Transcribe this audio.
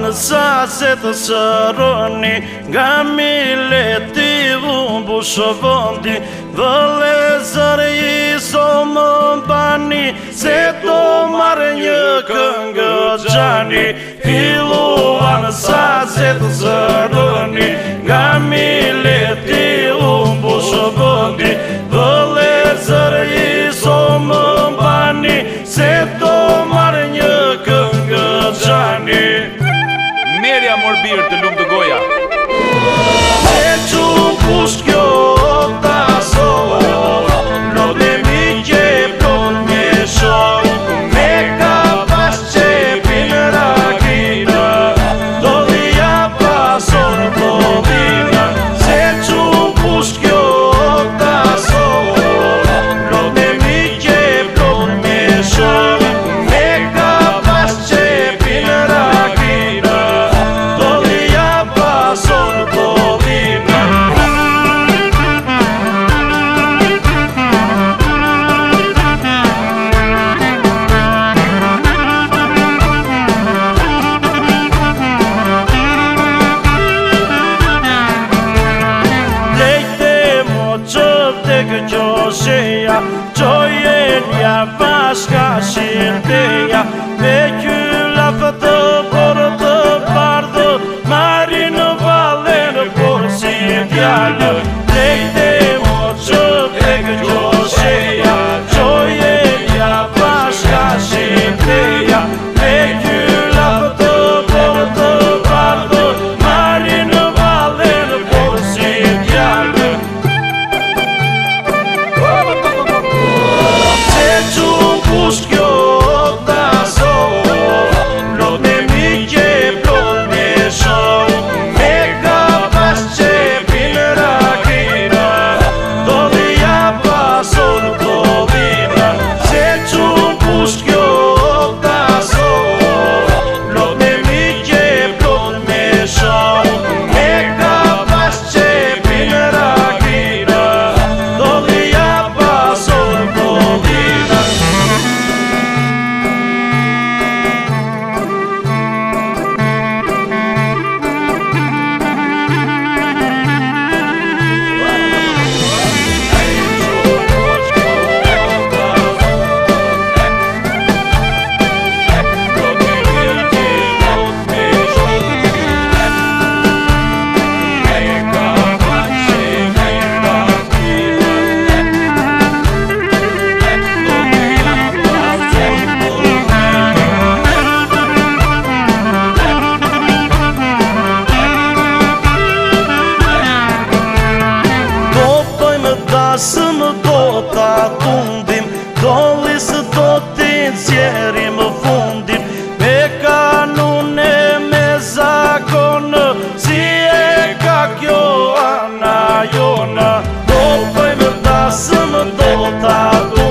në sase të sëroni Nga mile ti vëmbu shëvëndi Dhe le zërë i so më bani Se të marë një këngë gjani Filua në sase të sëroni yeah. a